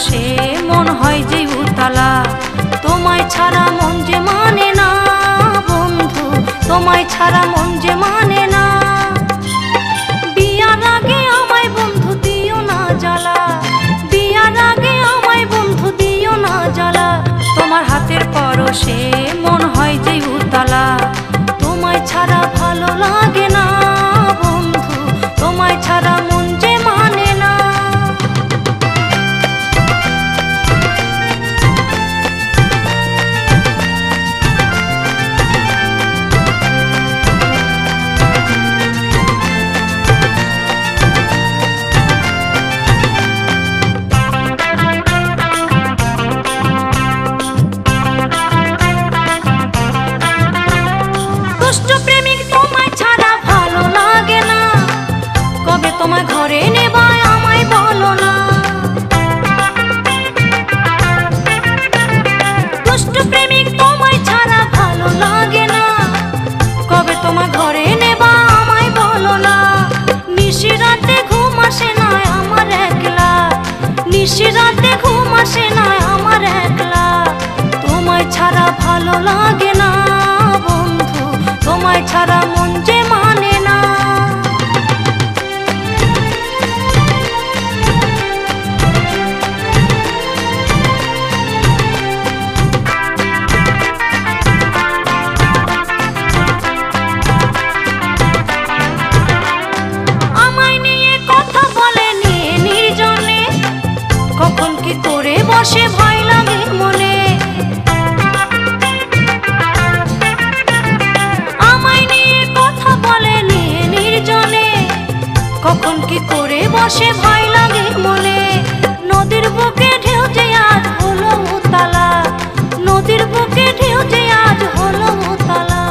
পরশে মন হয় যে উতলা। তোমায় ছাড়া মন যে মানে না, বন্ধু, তোমায় ছাড়া মন যে মানে না। বিয়ার না বিয়ার না তোমার হাতের পরশে কি করে বসে ভয় লাগে মনে। নদীর বুকে ঢেউ যে আজ হলো উতালা। নদীর বুকে ঢেউ যে আজ হলো উতালা।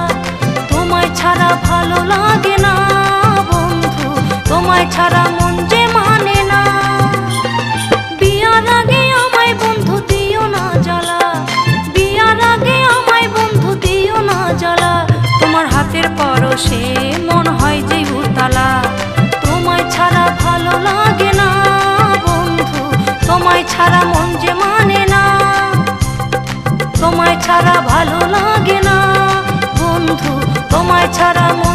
তোমায় ছাড়া ভালো লাগে না বন্ধু, তোমায় ছাড়া মন যে মানে না। বিয়ার আগে আমায় বন্ধু দিও না জ্বালা। বিয়ার আগে আমায় বন্ধু দিও না জ্বালা। তোমার হাতের পরশে তোমায় ছাড়া